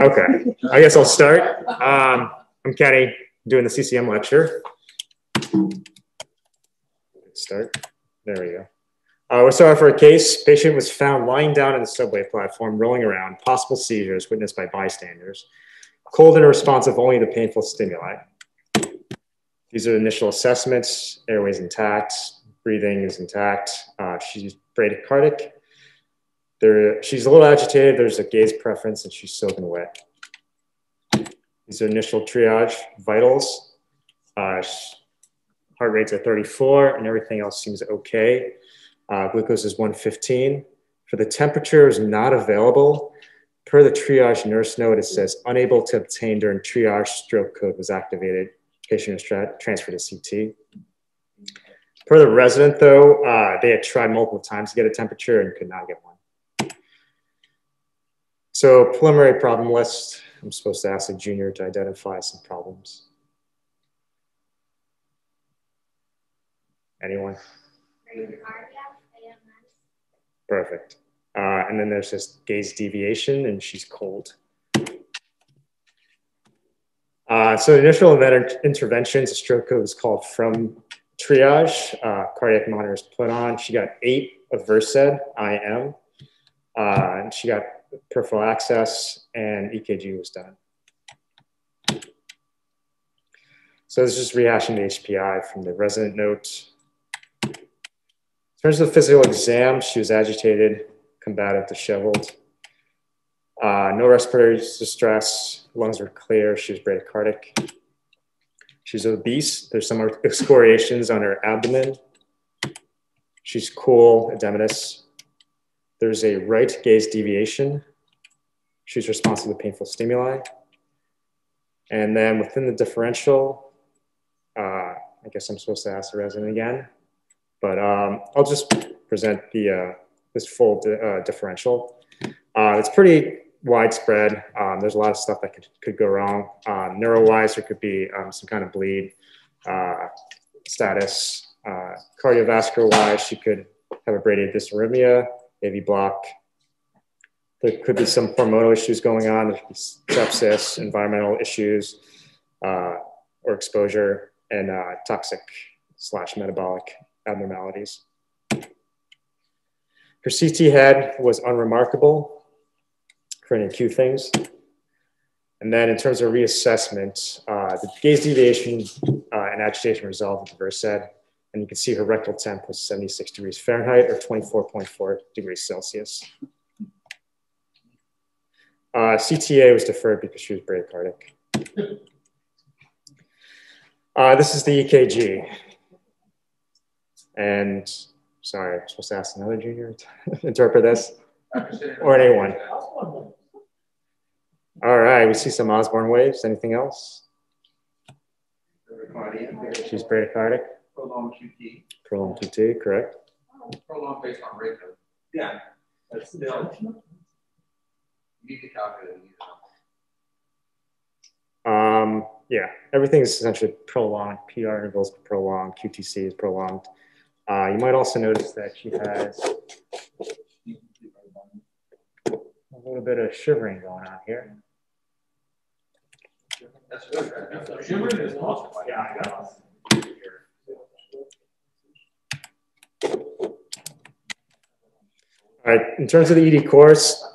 Okay, I guess I'll start. Um, I'm Kenny, doing the CCM lecture. Start. There we go. Uh, we're sorry for a case. Patient was found lying down on the subway platform, rolling around, possible seizures witnessed by bystanders. Cold and responsive only to painful stimuli. These are initial assessments. Airways intact, breathing is intact. Uh, she's bradycardic. There, she's a little agitated. There's a gaze preference, and she's soaking wet. These are initial triage vitals. Uh, heart rate's at 34, and everything else seems okay. Uh, glucose is 115. For the temperature is not available. Per the triage nurse note, it says unable to obtain during triage stroke code was activated. Patient was tra transferred to CT. Per the resident though, uh, they had tried multiple times to get a temperature and could not get one. So preliminary problem list, I'm supposed to ask a junior to identify some problems. Anyone? Perfect. Uh, and then there's this gaze deviation, and she's cold. Uh, so initial event interventions, a stroke code is called from triage. Uh, cardiac monitor is put on. She got eight of Versed IM. Uh, and she got peripheral access, and EKG was done. So this is just rehashing the HPI from the resident note. In terms of physical exam, she was agitated, combative, disheveled. Uh, no respiratory distress, lungs were clear, she was bradycardic. She's obese, there's some excoriations on her abdomen. She's cool, edematous. There's a right gaze deviation. She's responsive to painful stimuli. And then within the differential, uh, I guess I'm supposed to ask the resident again, but um, I'll just present the uh, this full di uh, differential. Uh, it's pretty widespread. Um, there's a lot of stuff that could, could go wrong. Um, neuro-wise, there could be um, some kind of bleed uh, status. Uh, cardiovascular-wise, she could have a braided AV block. There could be some hormonal issues going on. Sepsis, environmental issues, uh, or exposure, and uh, toxic slash metabolic abnormalities. Her CT head was unremarkable for any acute things. And then in terms of reassessment, uh, the gaze deviation uh, and agitation resolved with the Versed. And you can see her rectal temp was 76 degrees Fahrenheit or 24.4 degrees Celsius. Uh, CTA was deferred because she was bradycardic. Uh, this is the EKG. And sorry, I'm supposed to ask another junior to interpret this, or anyone. All right, we see some Osborn waves. Anything else? She's bradycardic. Prolonged QT. Prolonged QT, correct. Prolonged based on rate code. Yeah, that's still. You need to calculate it. Um, yeah, everything is essentially prolonged. PR intervals prolonged. QTC is prolonged. Uh, you might also notice that she has a little bit of shivering going on here. That's good. Shivering is possible. Yeah, I know. All right, in terms of the ED course,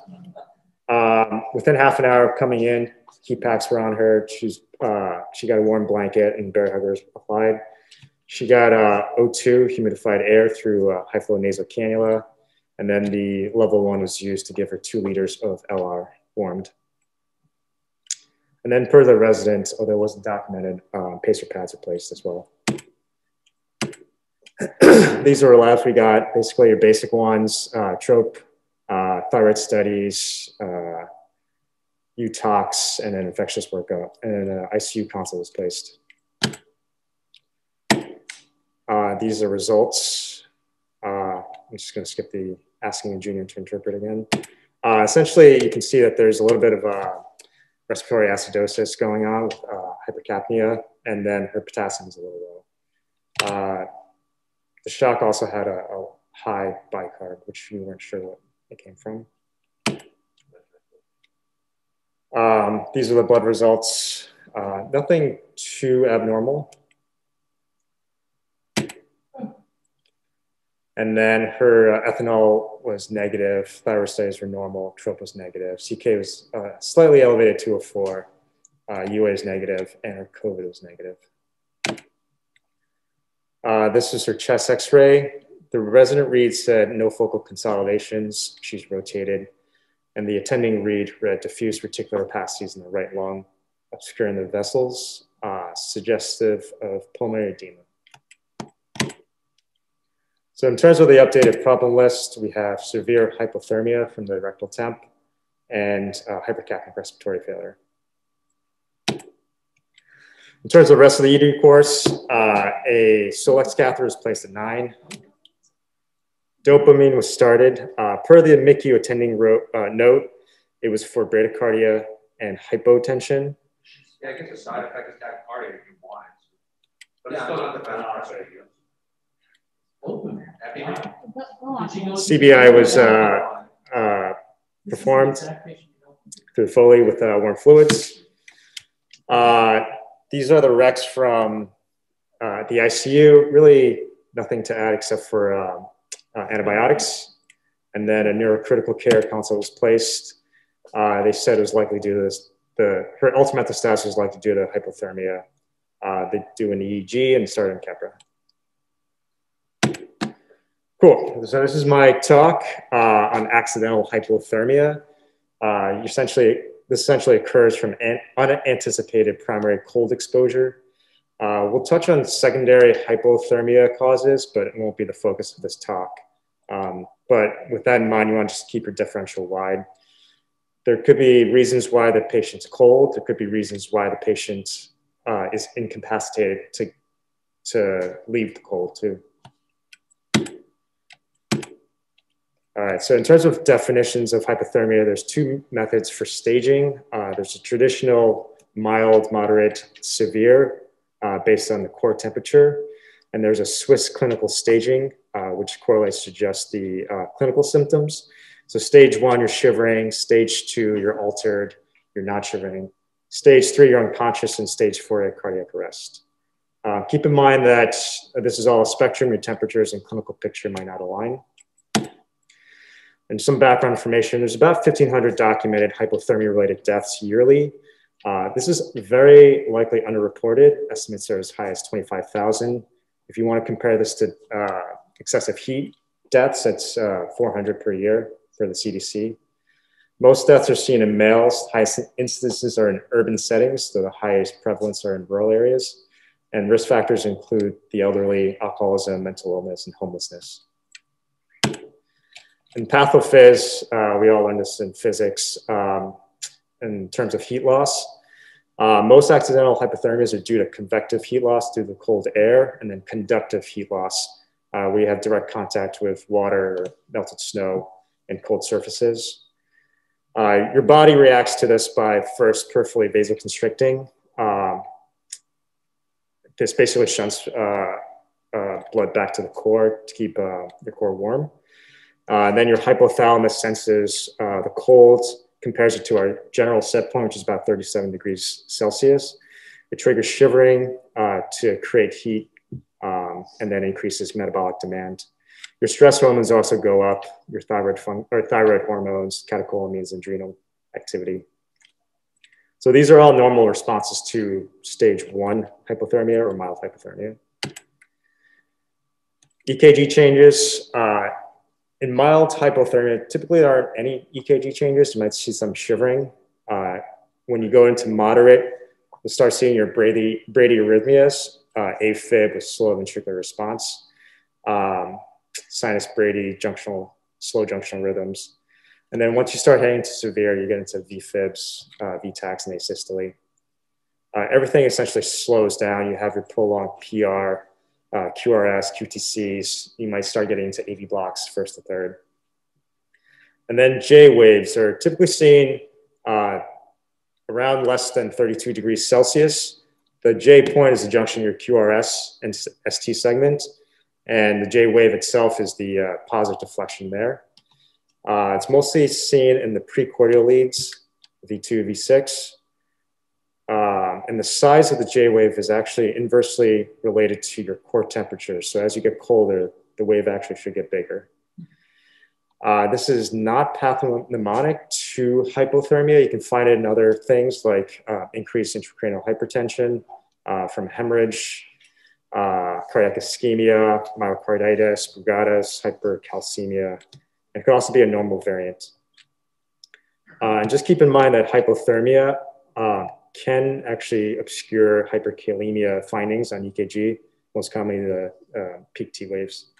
um, within half an hour of coming in, heat packs were on her. She's uh, she got a warm blanket and bear huggers applied. She got uh, O2, humidified air through high flow nasal cannula. And then the level one was used to give her two liters of LR warmed. And then per the resident, although it wasn't documented, um, pacer pads are placed as well. These are labs we got, basically your basic ones, uh, trope, uh, thyroid studies, uh, UTOX, and then infectious workup. And then uh, ICU console was placed. Uh, these are results. Uh, I'm just going to skip the asking a junior to interpret again. Uh, essentially, you can see that there's a little bit of uh, respiratory acidosis going on with uh, hypercapnia, and then her potassium is a little low. Uh, the shock also had a, a high bicarb, which you weren't sure what it came from. Um, these are the blood results. Uh, nothing too abnormal. And then her uh, ethanol was negative, thyroid studies were normal, TROP was negative, CK was uh, slightly elevated 204, uh, UA is negative, and her COVID was negative. Uh, this is her chest x-ray. The resident read said no focal consolidations, she's rotated, and the attending read read diffuse reticular opacities in the right lung, obscuring the vessels, uh, suggestive of pulmonary edema. So in terms of the updated problem list, we have severe hypothermia from the rectal temp and uh, hypercapnic respiratory failure. In terms of the rest of the ED course, uh, a Solex catheter was placed at nine. Dopamine was started. Uh, per the MICU attending wrote, uh, note, it was for bradycardia and hypotension. Yeah, I guess a side effect is tachycardia if you want it. But it's still not the best CBI was uh, uh, performed through Foley with uh, warm fluids. Uh, these are the recs from uh, the ICU. Really nothing to add except for um, uh, antibiotics. And then a neurocritical care consult was placed. they said it was likely due to this, the, her ultimate status was likely due to hypothermia. they do an EEG and started in Keppra. Cool. So this is my talk uh, on accidental hypothermia. Uh, essentially, this essentially occurs from an unanticipated primary cold exposure. Uh, we'll touch on secondary hypothermia causes, but it won't be the focus of this talk. Um, but with that in mind, you want to just keep your differential wide. There could be reasons why the patient's cold. There could be reasons why the patient uh, is incapacitated to, to leave the cold too. All right, so in terms of definitions of hypothermia, there's two methods for staging. Uh, there's a traditional mild, moderate, severe uh, based on the core temperature. And there's a Swiss clinical staging, uh, which correlates to just the uh, clinical symptoms. So stage one, you're shivering. Stage two, you're altered. You're not shivering. Stage three, you're unconscious. And stage four, you have cardiac arrest. Uh, keep in mind that this is all a spectrum. Your temperatures and clinical picture might not align. And some background information, there's about 1,500 documented hypothermia-related deaths yearly. Uh, this is very likely underreported. Estimates are as high as 25,000. If you want to compare this to uh, excessive heat deaths, it's uh, 400 per year for the CDC. Most deaths are seen in males. Highest instances are in urban settings, though the highest prevalence are in rural areas. And risk factors include the elderly, alcoholism, mental illness, and homelessness. In pathophys, uh, we all learned this in physics um, in terms of heat loss. Uh, most accidental hypothermias are due to convective heat loss due to cold air and then conductive heat loss. Uh, we have direct contact with water, melted snow, and cold surfaces. Uh, your body reacts to this by first peripherally vasoconstricting. Um, this basically shunts uh, uh, blood back to the core to keep the core warm. Uh, then your hypothalamus senses uh, the cold, compares it to our general set point, which is about 37 degrees Celsius. It triggers shivering uh, to create heat um, and then increases metabolic demand. Your stress hormones also go up, your thyroid, or thyroid hormones, catecholamines, adrenal activity. So these are all normal responses to stage one hypothermia or mild hypothermia. EKG changes, uh, in mild hypothermia, typically there aren't any EKG changes. You might see some shivering. Uh, when you go into moderate, you start seeing your brady, bradyarrhythmias, uh, AFib with slow ventricular response, um, sinus brady, junctional, slow junctional rhythms. And then once you start heading to severe, you get into VFibs, uh, VTACs, and asystole. Uh, everything essentially slows down. You have your prolonged PR, uh, QRS, QTCs, you might start getting into AV blocks first to third. And then J waves are typically seen uh, around less than 32 degrees Celsius. The J point is the junction of your QRS and ST segment. And the J wave itself is the uh, positive deflection there. Uh, it's mostly seen in the precordial leads. V2, V6. Um, and the size of the J wave is actually inversely related to your core temperature. So as you get colder, the wave actually should get bigger. Uh, this is not pathognomonic to hypothermia. You can find it in other things like uh, increased intracranial hypertension uh, from hemorrhage, uh, cardiac ischemia, myocarditis, Brugada's, hypercalcemia. It could also be a normal variant. Uh, and just keep in mind that hypothermia uh, can actually obscure hyperkalemia findings on EKG, most commonly the peak T waves.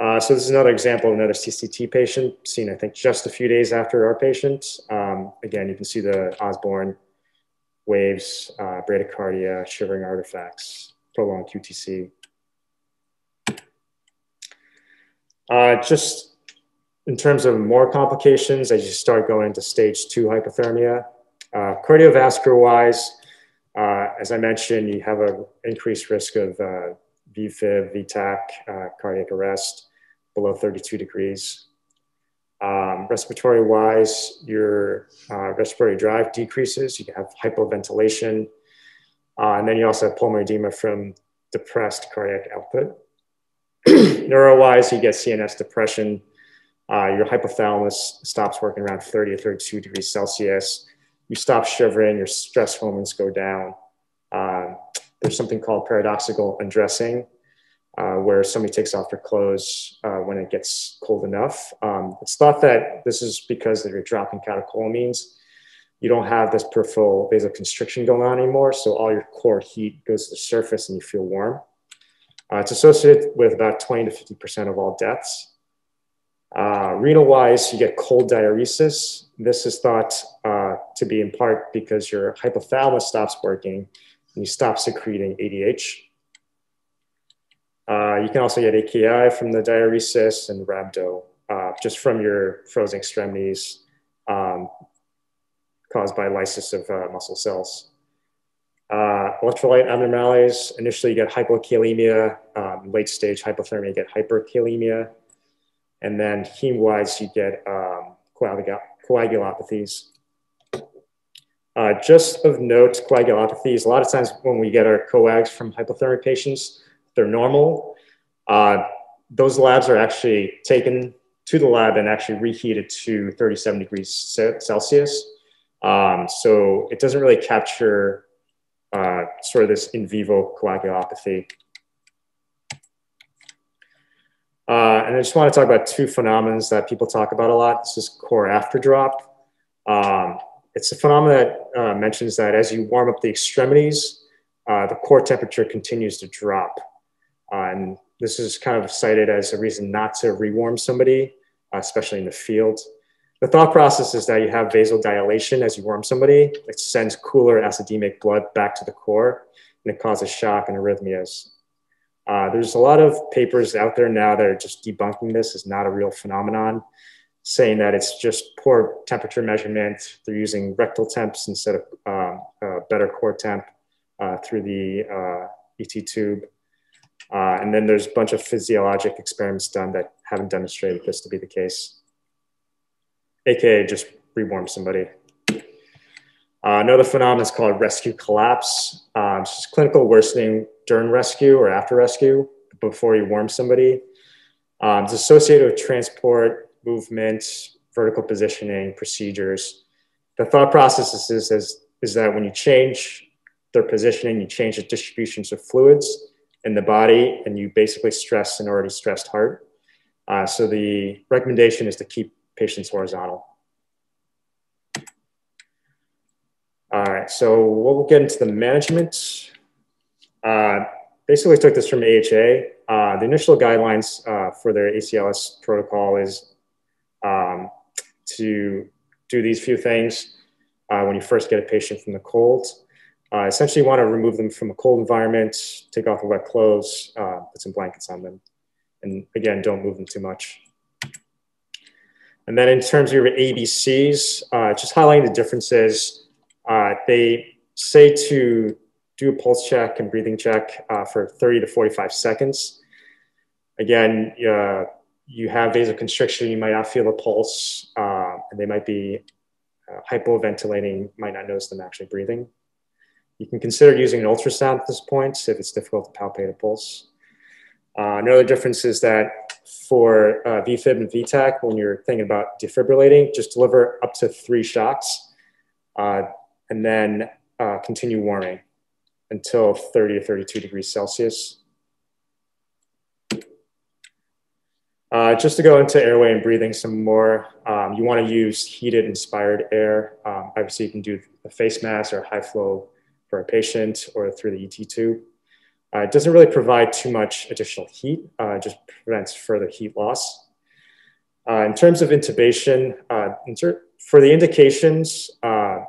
Uh, so this is another example of another CCT patient seen, I think, just a few days after our patient. Um, again, you can see the Osborn waves, uh, bradycardia, shivering artifacts, prolonged QTC. Uh, just in terms of more complications, as you start going into stage two hypothermia, uh, cardiovascular wise, uh, as I mentioned, you have an increased risk of uh, VFib, VTAC, uh, cardiac arrest below 32 degrees. Um, respiratory wise, your uh, respiratory drive decreases. You can have hypoventilation. Uh, and then you also have pulmonary edema from depressed cardiac output. Neuro wise, you get CNS depression. Uh, your hypothalamus stops working around 30 or 32 degrees Celsius. You stop shivering, your stress hormones go down. Uh, there's something called paradoxical undressing, uh, where somebody takes off their clothes uh, when it gets cold enough. Um, it's thought that this is because you're dropping catecholamines. You don't have this peripheral vasoconstriction going on anymore, so all your core heat goes to the surface and you feel warm. Uh, it's associated with about 20 to 50% of all deaths. Uh, renal wise, you get cold diuresis. This is thought uh, to be in part because your hypothalamus stops working and you stop secreting ADH. Uh, you can also get AKI from the diuresis and rhabdo, uh, just from your frozen extremities um, caused by lysis of uh, muscle cells. Uh, electrolyte abnormalities, initially you get hypokalemia, um, late stage hypothermia, you get hyperkalemia, and then heme-wise you get um, coagulopathies. Uh, just of note, coagulopathies, a lot of times when we get our coags from hypothermic patients, they're normal. Uh, those labs are actually taken to the lab and actually reheated to 37 degrees Celsius. Um, so it doesn't really capture uh, sort of this in vivo coagulopathy. Uh, and I just want to talk about two phenomena that people talk about a lot. This is core after drop. Um, it's a phenomenon that uh, mentions that as you warm up the extremities, uh, the core temperature continues to drop. Uh, and this is kind of cited as a reason not to rewarm somebody, uh, especially in the field. The thought process is that you have vasodilation as you warm somebody. It sends cooler acidemic blood back to the core and it causes shock and arrhythmias. Uh, there's a lot of papers out there now that are just debunking this as not a real phenomenon, saying that it's just poor temperature measurement. They're using rectal temps instead of um, uh, better core temp uh, through the uh, ET tube. Uh, and then there's a bunch of physiologic experiments done that haven't demonstrated this to be the case, aka just rewarm somebody. Uh, another phenomenon is called rescue collapse. Um, it's just clinical worsening during rescue or after rescue before you warm somebody. Um, it's associated with transport, movement, vertical positioning, procedures. The thought process is, is, is that when you change their positioning, you change the distributions of fluids, in the body and you basically stress an already stressed heart. Uh, so the recommendation is to keep patients horizontal. All right, so we'll get into the management. Uh, basically took this from AHA. Uh, the initial guidelines uh, for their ACLS protocol is um, to do these few things uh, when you first get a patient from the cold. Uh, essentially, you want to remove them from a cold environment, take off the wet clothes, uh, put some blankets on them. And again, don't move them too much. And then in terms of your ABCs, just highlighting the differences, uh, they say to do a pulse check and breathing check uh, for 30 to 45 seconds. Again, uh, you have vasoconstriction, you might not feel the pulse and they might be uh, hypoventilating, might not notice them actually breathing. You can consider using an ultrasound at this point if it's difficult to palpate a pulse. Uh, another difference is that for uh, VFib and VTach, when you're thinking about defibrillating, just deliver up to three shocks. uh, and then uh, continue warming until 30 to 32 degrees Celsius. Uh, just to go into airway and breathing some more, um, you want to use heated inspired air. Um, obviously, you can do a face mask or high flow for a patient or through the ET tube. Uh, it doesn't really provide too much additional heat, uh, just prevents further heat loss. Uh, in terms of intubation, uh, for the indications, uh,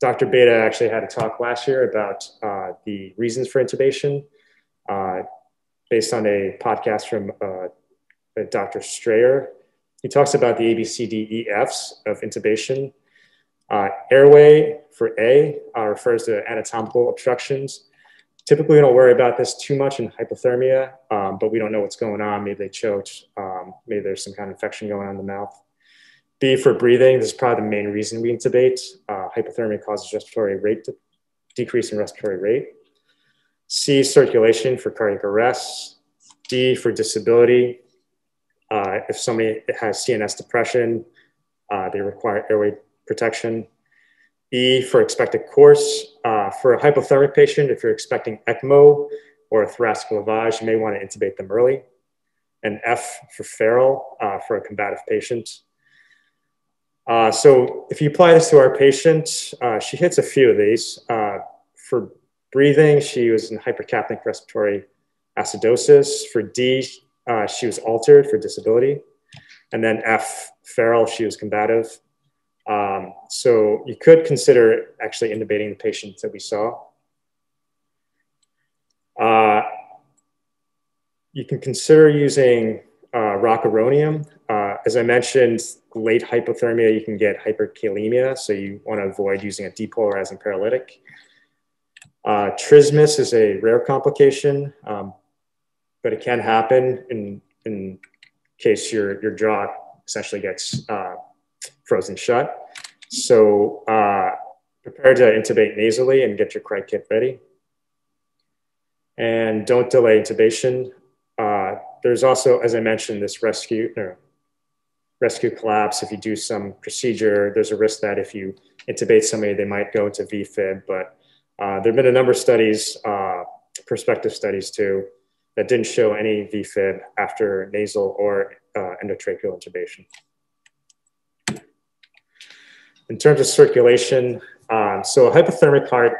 Dr. Beta actually had a talk last year about uh, the reasons for intubation based on a podcast from Dr. Strayer. He talks about the ABCDEFs of intubation. airway for A refers to anatomical obstructions Typically, we don't worry about this too much in hypothermia, um, but we don't know what's going on. Maybe they choked. Um, maybe there's some kind of infection going on in the mouth. B for breathing. This is probably the main reason we intubate. Uh, hypothermia causes respiratory rate decrease in respiratory rate. C circulation for cardiac arrest. D for disability. Uh, if somebody has CNS depression, uh, they require airway protection. E for expected course. Uh, for a hypothermic patient, if you're expecting ECMO or a thoracic lavage, you may want to intubate them early. And F for feral uh, for a combative patient. Uh, so if you apply this to our patient, uh, she hits a few of these. Uh, for breathing, she was in hypercapnic respiratory acidosis. For D, uh, she was altered for disability. And then F, feral, she was combative. Um, so you could consider actually intubating the patient that we saw. Uh, you can consider using uh, rocuronium. Uh, as I mentioned, late hypothermia, you can get hyperkalemia, so you want to avoid using a depolarizing paralytic. Uh, trismus is a rare complication, um, but it can happen in, in case your, your jaw essentially gets uh, frozen shut. So uh, prepare to intubate nasally and get your cric kit ready. And don't delay intubation. Uh, there's also, as I mentioned, this rescue, no, rescue collapse. If you do some procedure, there's a risk that if you intubate somebody, they might go into VFib. But uh, there have been a number of studies, uh, prospective studies too, that didn't show any VFib after nasal or uh, endotracheal intubation. In terms of circulation, um, so a hypothermic heart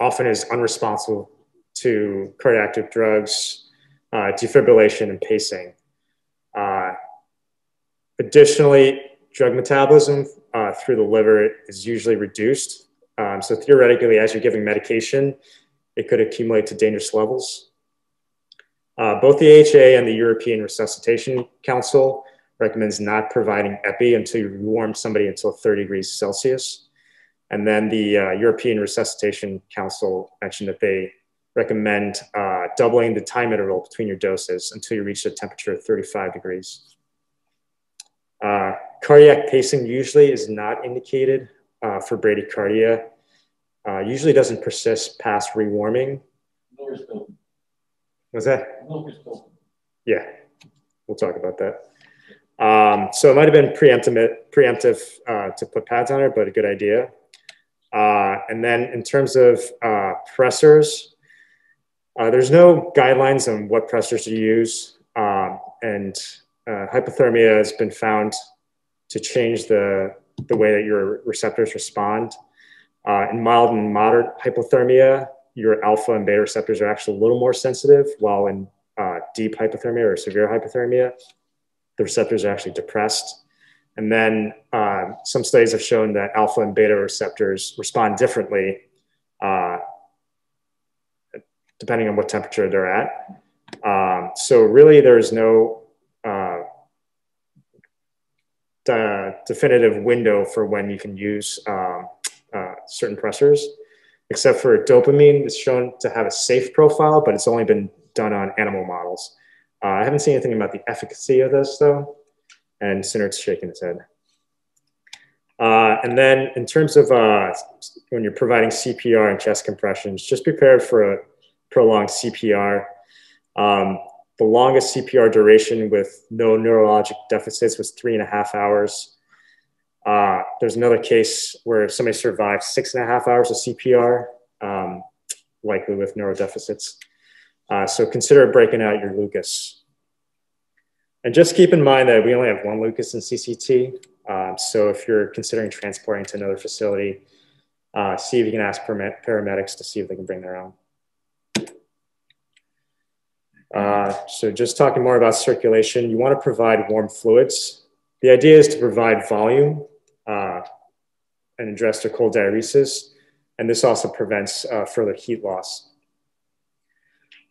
often is unresponsive to cardiac drugs, uh, defibrillation, and pacing. Additionally, drug metabolism uh, through the liver is usually reduced. Um, so theoretically, as you're giving medication, it could accumulate to dangerous levels. Uh, both the AHA and the European Resuscitation Council recommends not providing epi until you warm somebody until 30 degrees Celsius. And then the uh, European Resuscitation Council mentioned that they recommend uh, doubling the time interval between your doses until you reach a temperature of 35 degrees. Uh, cardiac pacing usually is not indicated uh, for bradycardia. Uh, usually doesn't persist past rewarming. Was that? Yeah, we'll talk about that. Um, so it might have been preemptive, preemptive uh, to put pads on her, but a good idea. Uh, and then in terms of uh, pressors, uh, there's no guidelines on what pressors to use. Um, and uh, hypothermia has been found to change the, the way that your receptors respond. Uh, in mild and moderate hypothermia, your alpha and beta receptors are actually a little more sensitive, while in deep hypothermia or severe hypothermia, the receptors are actually depressed. And then uh, some studies have shown that alpha and beta receptors respond differently uh, depending on what temperature they're at. Um, so really there's no uh, de definitive window for when you can use um, uh, certain pressors, except for dopamine is shown to have a safe profile, but it's only been done on animal models. Uh, I haven't seen anything about the efficacy of this though. And Sinert's shaking his head. Uh, and then in terms of uh, when you're providing CPR and chest compressions, just prepare for a prolonged CPR. Um, the longest CPR duration with no neurologic deficits was three and a half hours. Uh, there's another case where somebody survived six and a half hours of CPR, um, likely with neurodeficits. Uh, so consider breaking out your Lucas. And just keep in mind that we only have one Lucas in CCT. Um, so if you're considering transporting to another facility, uh, see if you can ask paramedics to see if they can bring their own. Uh, so just talking more about circulation, you want to provide warm fluids. The idea is to provide volume uh, and cold diuresis. And this also prevents uh, further heat loss.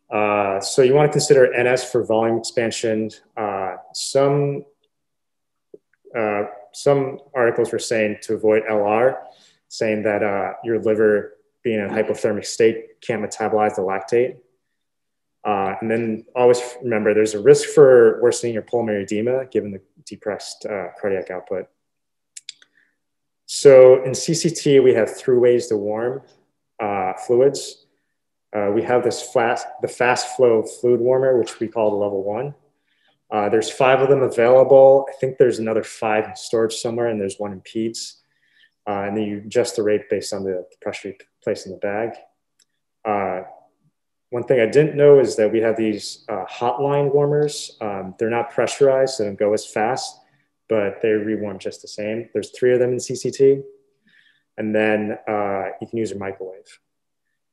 Uh, so you want to consider NS for volume expansion. Uh, some, uh, some articles were saying to avoid LR, saying that uh, your liver being in a hypothermic state can't metabolize the lactate. Uh, and then always remember there's a risk for worsening your pulmonary edema given the depressed cardiac output. So in CCT, we have three ways to warm fluids. Uh, we have this fast, the fast flow fluid warmer, which we call the level one. Uh, there's five of them available. I think there's another five in storage somewhere, and there's one in PEDS. Uh, and then you adjust the rate based on the pressure you place in the bag. Uh, one thing I didn't know is that we have these uh, hotline warmers. Um, they're not pressurized, so they don't go as fast, but they rewarm just the same. There's three of them in CCT. And then uh, you can use a microwave.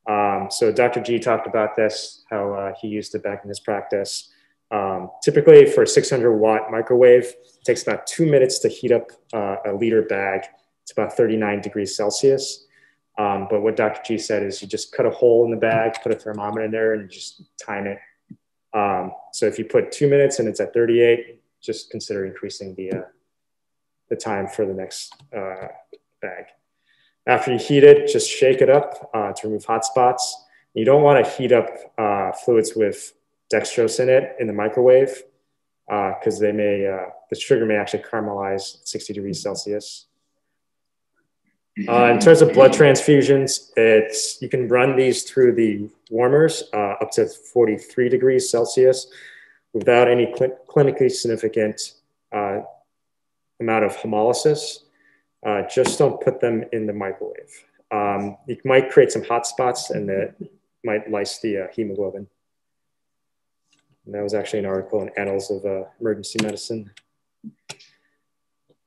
Um, so Dr. G talked about this, how uh, he used it back in his practice. Um, typically for a 600 watt microwave, it takes about two minutes to heat up uh, a liter bag. It's about 39 degrees Celsius. Um, but what Dr. G said is you just cut a hole in the bag, put a thermometer in there and just time it. Um, so if you put two minutes and it's at 38, just consider increasing the, uh, the time for the next uh, bag. After you heat it, just shake it up uh, to remove hot spots. You don't want to heat up uh, fluids with dextrose in it in the microwave because uh, they may, uh, the sugar may actually caramelize at 60 degrees Celsius. Uh, in terms of blood transfusions, it's, you can run these through the warmers uh, up to 43 degrees Celsius without any cl clinically significant amount of hemolysis. Uh, just don't put them in the microwave. Um, you might create some hot spots and it might lyse the uh, hemoglobin. And that was actually an article in Annals of uh, Emergency Medicine.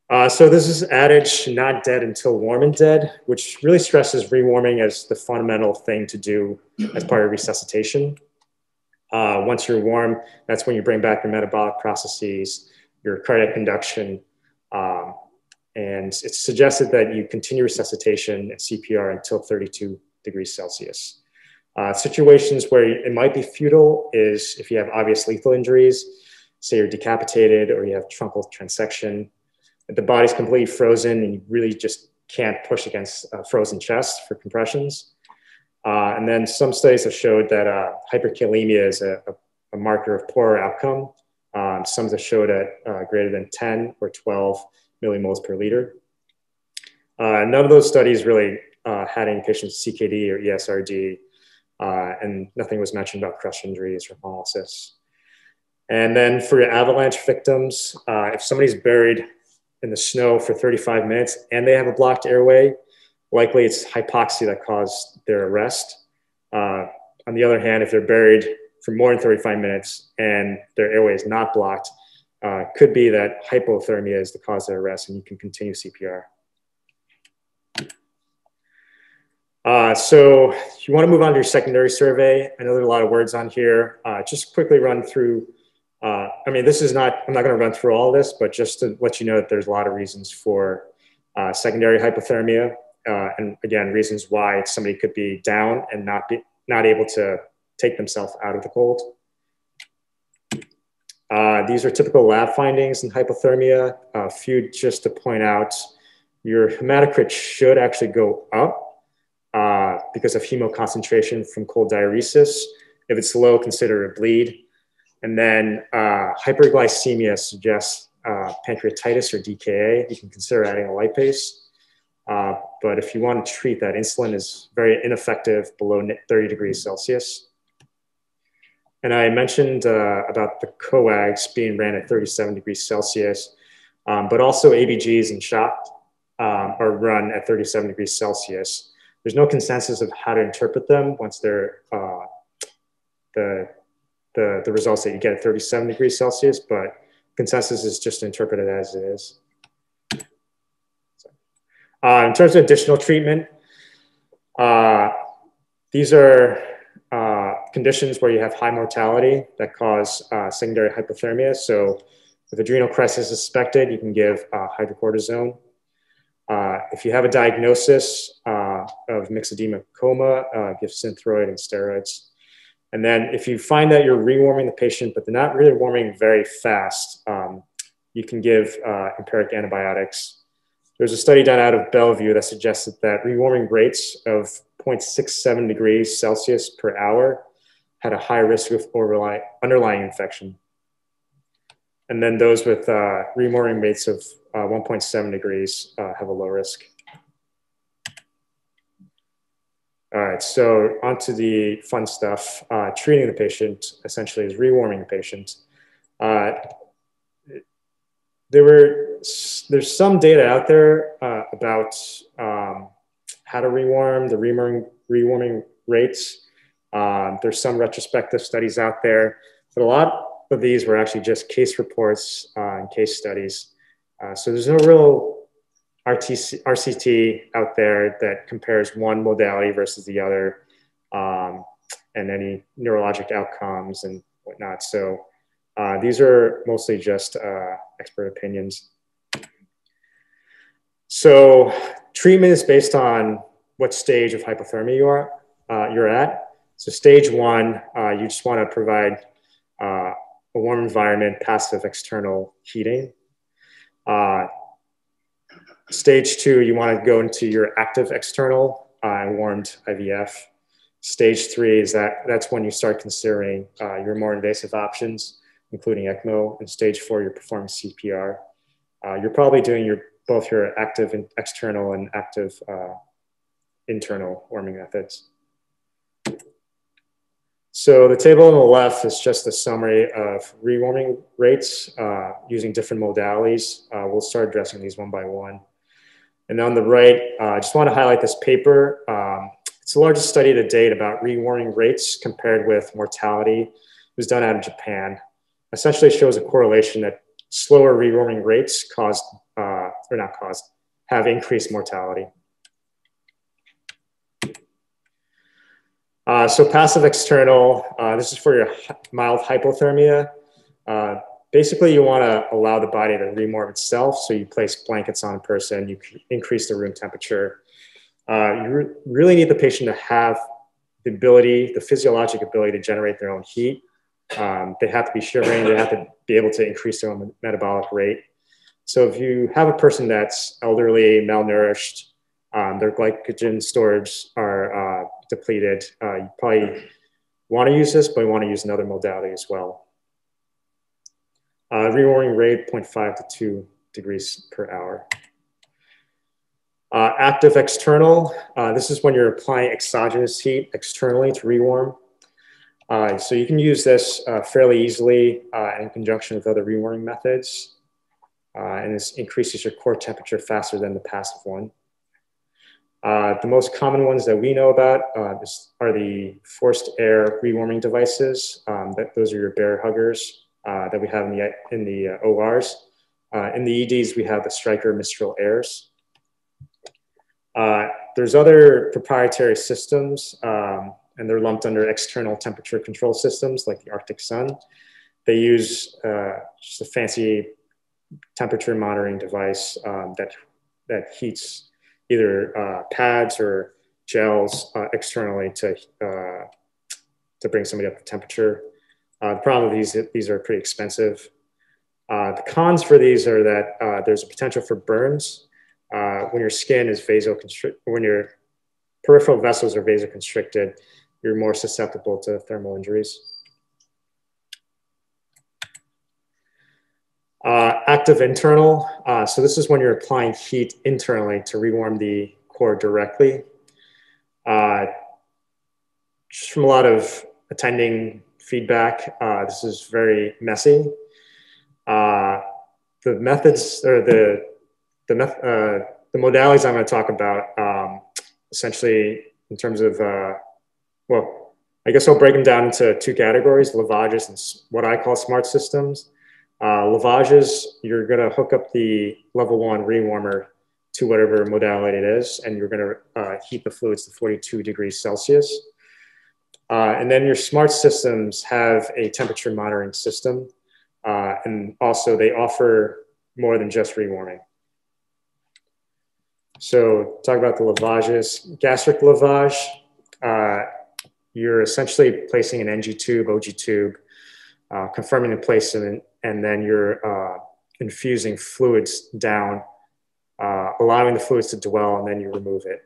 Uh, so this is adage, not dead until warm and dead, which really stresses rewarming as the fundamental thing to do as part of resuscitation. Uh, once you're warm, that's when you bring back your metabolic processes, your cardiac conduction, um, and it's suggested that you continue resuscitation and CPR until 32 degrees Celsius. Uh, situations where it might be futile is if you have obvious lethal injuries, say you're decapitated or you have truncal transection, the body's completely frozen and you really just can't push against a frozen chest for compressions. Uh, and then some studies have showed that uh, hyperkalemia is a, a, marker of poorer outcome. Um, some have showed at uh, greater than 10 or 12 millimoles per liter. Uh, none of those studies really uh, had any patients CKD or ESRD, uh, and nothing was mentioned about crush injuries or hemolysis. And then for avalanche victims, if somebody's buried in the snow for 35 minutes and they have a blocked airway, likely it's hypoxia that caused their arrest. Uh, on the other hand, if they're buried for more than 35 minutes and their airway is not blocked, uh, could be that hypothermia is the cause of arrest and you can continue CPR. Uh, so you want to move on to your secondary survey. I know there are a lot of words on here. Uh, just quickly run through. Uh, I mean, this is not, I'm not going to run through all this, but just to let you know that there's a lot of reasons for uh, secondary hypothermia. Uh, and again, reasons why somebody could be down and not be, not able to take themselves out of the cold. Uh, these are typical lab findings in hypothermia. A few just to point out, your hematocrit should actually go up uh, because of hemoconcentration from cold diuresis. If it's low, consider a bleed. And then uh, hyperglycemia suggests uh, pancreatitis or DKA, you can consider adding a lipase. Uh, but if you want to treat that, insulin is very ineffective below 30 degrees Celsius. And I mentioned uh, about the coags being ran at 37 degrees Celsius, um, but also ABGs and SHOT um, are run at 37 degrees Celsius. There's no consensus of how to interpret them once they're uh, the, the, the results that you get at 37 degrees Celsius, but consensus is just interpreted as it is. Uh, in terms of additional treatment, uh, these are uh, conditions where you have high mortality that cause uh, secondary hypothermia. So if adrenal crisis is suspected, you can give uh, hydrocortisone. Uh, if you have a diagnosis of myxedema coma, give synthroid and steroids. And then if you find that you're rewarming the patient, but they're not really warming very fast, um, you can give empiric antibiotics there's a study done out of Bellevue that suggested that rewarming rates of 0.67 degrees Celsius per hour had a high risk of underlying infection. And then those with uh, rewarming rates of uh, 1.7 degrees uh, have a low risk. All right, so onto the fun stuff. Uh, treating the patient essentially is rewarming the patient. There were there's some data out there uh, about um, how to rewarm the rewarming rewarming rates. Um, there's some retrospective studies out there, but a lot of these were actually just case reports uh, and case studies. Uh, so there's no real RTC, RCT out there that compares one modality versus the other um, and any neurologic outcomes and whatnot. So uh, these are mostly just uh, expert opinions. So treatment is based on what stage of hypothermia you are, uh, you're at. So stage one, uh, you just want to provide uh, a warm environment, passive external heating. Uh, stage two, you want to go into your active external and warmed IVF. Stage three is that that's when you start considering your more invasive options including ECMO. And stage four, you're performing CPR. Uh, you're probably doing your both your active and external and active uh, internal warming methods. So the table on the left is just a summary of rewarming rates uh, using different modalities. Uh, we'll start addressing these one by one. And on the right, uh, I just want to highlight this paper. Um, it's the largest study to date about rewarming rates compared with mortality. It was done out of Japan essentially shows a correlation that slower rewarming rates caused, uh, or not caused, have increased mortality. Uh, so passive external, uh, this is for your mild hypothermia. Uh, basically, you want to allow the body to rewarm itself. So you place blankets on a person, you increase the room temperature. Uh, you re really need the patient to have the ability, the physiologic ability to generate their own heat. Um, they have to be shivering. They have to be able to increase their own metabolic rate. So if you have a person that's elderly, malnourished, um, their glycogen storage are uh, depleted, uh, you probably want to use this, but you want to use another modality as well. Uh, rewarming rate 0.5 to 2 degrees per hour. Uh, active external, uh, this is when you're applying exogenous heat externally to rewarm. Uh, so you can use this uh, fairly easily uh, in conjunction with other rewarming methods. Uh, and this increases your core temperature faster than the passive one. Uh, the most common ones that we know about uh, are the forced air rewarming devices. Um, that, those are your bear huggers that we have in the, in the ORs. in the EDs, we have the Stryker Mistral Airs. there's other proprietary systems um, and they're lumped under external temperature control systems like the Arctic Sun. They use uh, just a fancy temperature monitoring device um, that, that heats either uh, pads or gels uh, externally to, uh, to bring somebody up to temperature. Uh, the problem with these, these are pretty expensive. Uh, the cons for these are that there's a potential for burns when your skin is vasoconstricted, when your peripheral vessels are vasoconstricted, you're more susceptible to thermal injuries. Uh, active internal. Uh, so this is when you're applying heat internally to rewarm the core directly. Uh, just from a lot of attending feedback, uh, this is very messy. Uh, the methods or the the, uh, the modalities I'm going to talk about, um, essentially in terms of, well, I guess I'll break them down into two categories, lavages and what I call smart systems. Uh, lavages, you're going to hook up the level one rewarmer to whatever modality it is, and you're going to uh, heat the fluids to 42 degrees Celsius. Uh, and then your smart systems have a temperature monitoring system, uh, and also they offer more than just rewarming. So talk about the lavages. Gastric lavage, uh, you're essentially placing an NG tube, OG tube, uh, confirming the placement, and then you're uh, infusing fluids down, uh, allowing the fluids to dwell, and then you remove it.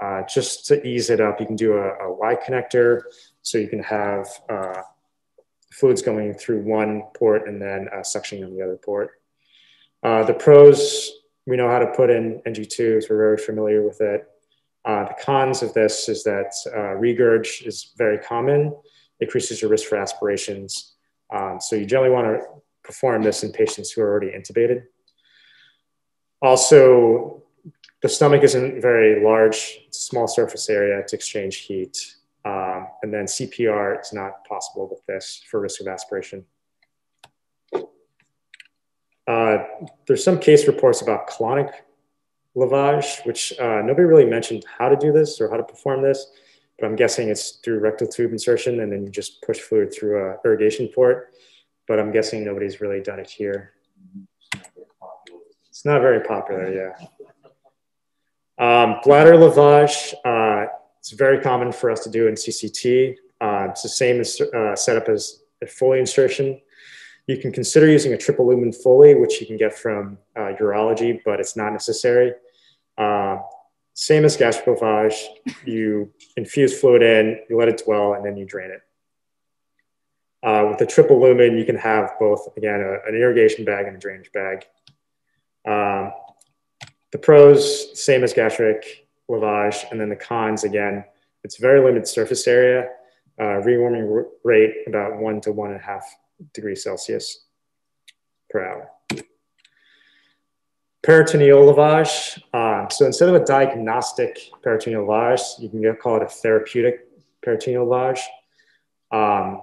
Uh, just to ease it up, you can do a, a Y connector, so you can have uh, fluids going through one port and then suctioning on the other port. the pros we know how to put in NG tubes. We're very familiar with it. Uh, the cons of this is that uh, regurg is very common, increases your risk for aspirations. Um, so you generally want to perform this in patients who are already intubated. Also, the stomach isn't very large, it's a small surface area to exchange heat. Um, and then CPR is not possible with this for risk of aspiration. Uh, there's some case reports about colonic lavage, which uh, nobody really mentioned how to do this or how to perform this, but I'm guessing it's through rectal tube insertion and then you just push fluid through a irrigation port. But I'm guessing nobody's really done it here. It's not very popular, yeah. Um, bladder lavage, uh, it's very common for us to do in CCT. Uh, it's the same as, uh, setup as a Foley insertion. You can consider using a triple lumen Foley, which you can get from uh, urology, but it's not necessary. Uh, same as gastric lavage, you infuse fluid in, you let it dwell, and then you drain it. Uh, with the triple lumen, you can have both, again, a, an irrigation bag and a drainage bag. Um, the pros, same as gastric lavage, and then the cons, again, it's very limited surface area, uh, rewarming rate about one to one and a half degrees Celsius per hour. Peritoneal lavage. Uh, so instead of a diagnostic peritoneal lavage, you can call it a therapeutic peritoneal lavage. Um,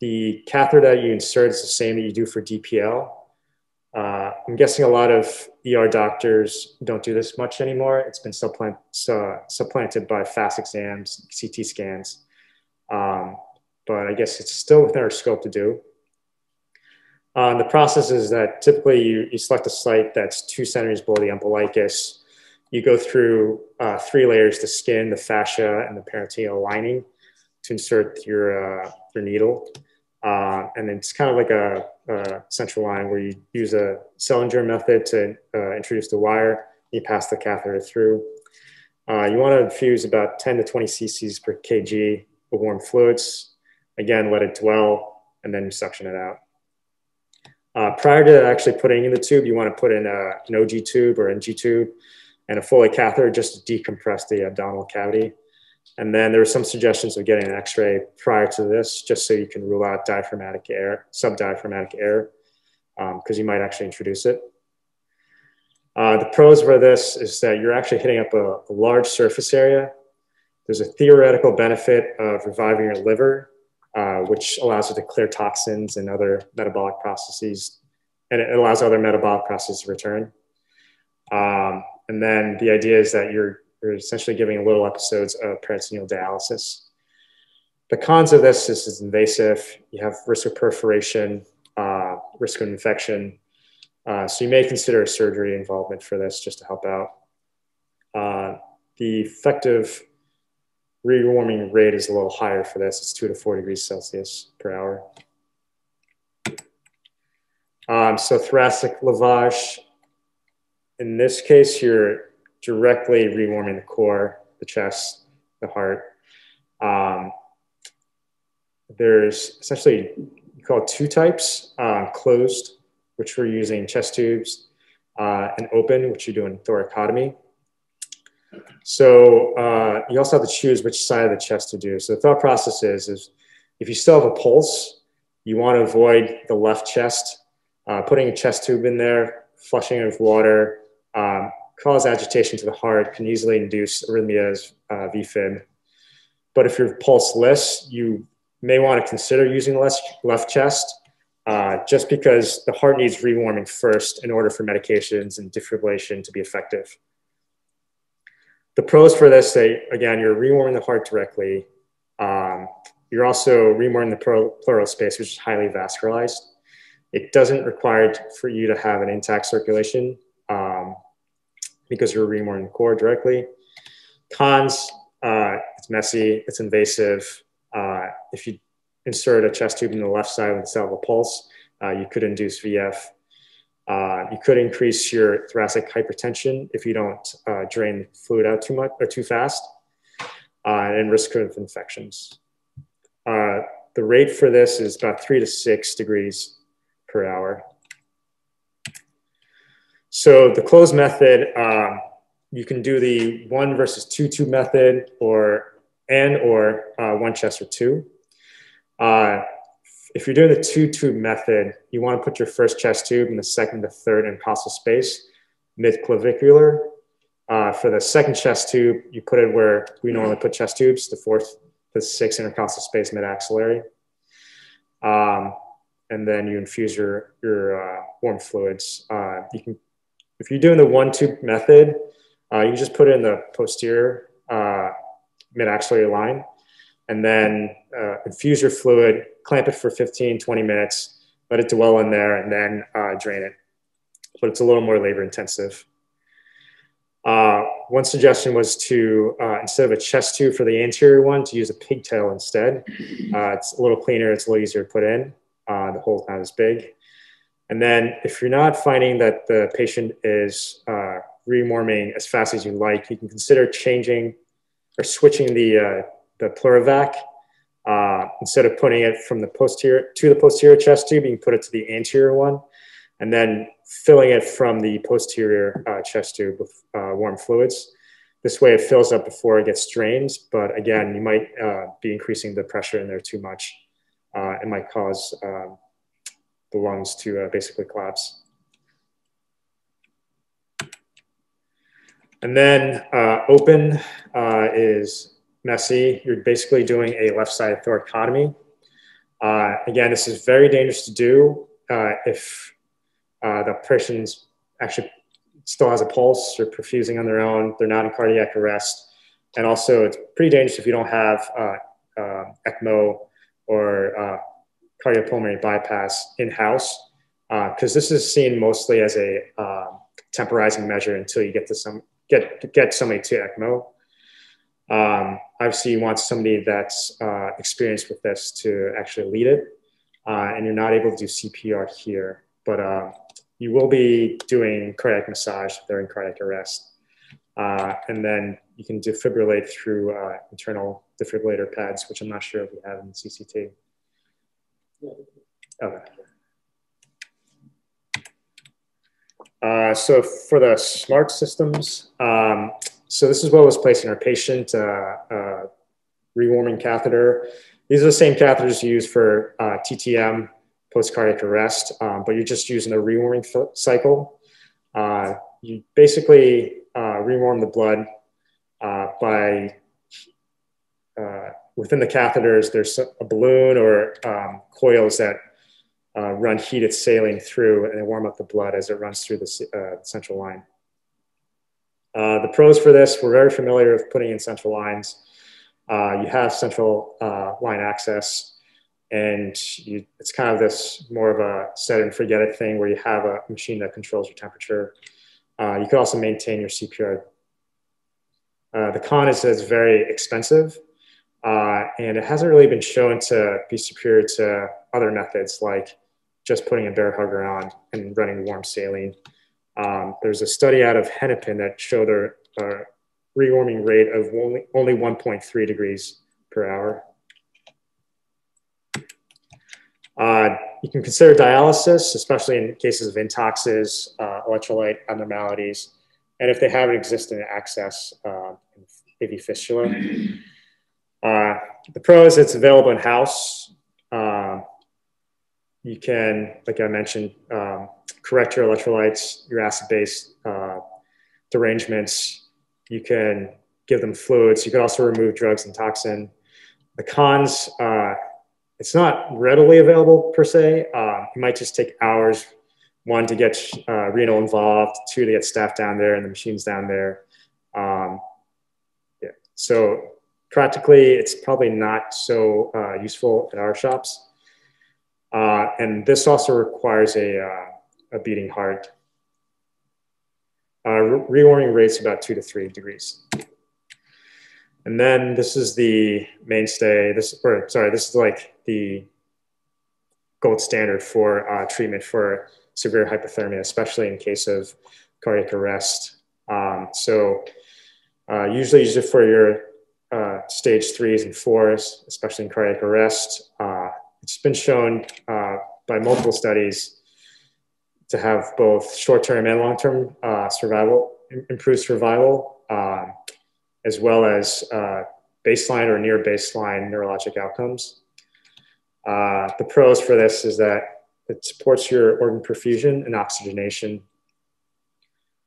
the catheter that you insert is the same that you do for DPL. Uh, I'm guessing a lot of ER doctors don't do this much anymore. It's been supplant, uh, supplanted by fast exams, CT scans. Um, but I guess it's still within our scope to do. Um, the process is that typically you, you select a site that's two centimeters below the umbilicus. You go through uh, three layers, the skin, the fascia, and the peritoneal lining to insert your, uh, your needle. Uh, and it's kind of like a, a, central line where you use a Seldinger method to uh, introduce the wire. You pass the catheter through. Uh, you want to infuse about 10 to 20 cc's per kg of warm fluids. Again, let it dwell, and then you suction it out. Uh, prior to actually putting in the tube, you want to put in a, an OG tube or NG tube and a Foley catheter just to decompress the abdominal cavity. And then there were some suggestions of getting an x-ray prior to this, just so you can rule out diaphragmatic air, subdiaphragmatic air, because um, you might actually introduce it. Uh, the pros for this is that you're actually hitting up a, a large surface area. There's a theoretical benefit of reviving your liver uh, which allows it to clear toxins and other metabolic processes, and it allows other metabolic processes to return. Um, and then the idea is that you're, you're essentially giving little episodes of peritoneal dialysis. The cons of this is it's invasive. You have risk of perforation, uh, risk of infection. Uh, so you may consider a surgery involvement for this just to help out. Uh, the effective rewarming rate is a little higher for this. It's two to four degrees Celsius per hour. Um, so thoracic lavage, in this case, you're directly rewarming the core, the chest, the heart. Um, there's essentially, you call two types, uh, closed, which we're using chest tubes, uh, and open, which you do in thoracotomy. So uh, you also have to choose which side of the chest to do. So the thought process is, is if you still have a pulse, you want to avoid the left chest. Uh, putting a chest tube in there, flushing it with water, um, cause agitation to the heart, can easily induce arrhythmias, uh, VFib. But if you're pulseless, you may want to consider using left, left chest uh, just because the heart needs rewarming first in order for medications and defibrillation to be effective. The pros for this, say, again, you're rewarming the heart directly. Um, you're also rewarming the pleural space, which is highly vascularized. It doesn't require for you to have an intact circulation um, because you're rewarming the core directly. Cons, uh, it's messy, it's invasive. Uh, if you insert a chest tube in the left side of a pulse, uh, you could induce VF. Uh, you could increase your thoracic hypertension if you don't uh, drain fluid out too much or too fast, uh, and risk of infections. Uh, the rate for this is about three to six degrees per hour. So the closed method, um, you can do the one versus two two method or and or one chest or two. If you're doing the two tube method, you want to put your first chest tube in the second to third intercostal space, mid clavicular. Uh, for the second chest tube, you put it where we normally put chest tubes, the fourth to sixth intercostal space mid axillary. Um, and then you infuse your, your uh, warm fluids. Uh, you can, if you're doing the one tube method, uh, you just put it in the posterior uh, mid axillary line and then uh, infuse your fluid, clamp it for 15, 20 minutes, let it dwell in there, and then uh, drain it. But it's a little more labor intensive. Uh, one suggestion was to, uh, instead of a chest tube for the anterior one, to use a pigtail instead. Uh, it's a little cleaner, it's a little easier to put in. Uh, the hole's not as big. And then if you're not finding that the patient is rewarming as fast as you like, you can consider changing or switching the the Pleurovac. Uh, instead of putting it from the posterior to the posterior chest tube, you can put it to the anterior one, and then filling it from the posterior uh, chest tube with uh, warm fluids. This way, it fills up before it gets drained. But again, you might uh, be increasing the pressure in there too much. Uh, it might cause um, the lungs to uh, basically collapse. And then open is messy. You're basically doing a left side thoracotomy. Uh, again, this is very dangerous to do uh, if uh, the person's actually still has a pulse or perfusing on their own, they're not in cardiac arrest. And also, it's pretty dangerous if you don't have uh, uh, ECMO or uh, cardiopulmonary bypass in house, because this is seen mostly as a temporizing measure until you get to some get get somebody to ECMO. Um, obviously, you want somebody that's uh, experienced with this to actually lead it, uh, and you're not able to do CPR here, but uh, you will be doing cardiac massage if they're in cardiac arrest. Uh, and then you can defibrillate through uh, internal defibrillator pads, which I'm not sure if we have in CCT. Okay. Uh, so for the smart systems, um, so this is what was placed in our patient, uh, uh, rewarming catheter. These are the same catheters used for uh, TTM, post-cardiac arrest, um, but you're just using a rewarming cycle. Uh, you basically uh, rewarm the blood uh, by, within the catheters, there's a balloon or um, coils that run heated saline through and they warm up the blood as it runs through the central line. Uh, the pros for this, we're very familiar with putting in central lines. Uh, you have central uh, line access, and you, it's kind of this more of a set and forget it thing where you have a machine that controls your temperature. Uh, you can also maintain your CPR. Uh, the con is that it's very expensive, and it hasn't really been shown to be superior to other methods like just putting a Bair Hugger on and running warm saline. Um, there's a study out of Hennepin that showed a, a rewarming rate of only, only 1.3 degrees per hour. Uh, you can consider dialysis, especially in cases of intoxes, uh, electrolyte abnormalities, and if they have an existing access, uh, AV fistula. Uh, the pros, it's available in house. Uh, you can, like I mentioned, um, correct your electrolytes, your acid-base uh, derangements. You can give them fluids. You can also remove drugs and toxin. The cons, uh, it's not readily available per se. Uh, it might just take hours, one, to get uh, renal involved, two, to get staff down there and the machines down there. Um, yeah. So practically, it's probably not so uh, useful at our shops. Uh, and this also requires a, uh, a beating heart. Uh, rewarming rates about two to three degrees. And then this is the mainstay. This, or sorry, this is like the gold standard for uh, treatment for severe hypothermia, especially in case of cardiac arrest. Um, so uh, usually, it for your uh, stage threes and fours, especially in cardiac arrest, uh, it's been shown uh, by multiple studies to have both short-term and long-term uh, survival, improved survival. Um, as well as uh, baseline or near baseline neurologic outcomes. Uh, the pros for this is that it supports your organ perfusion and oxygenation.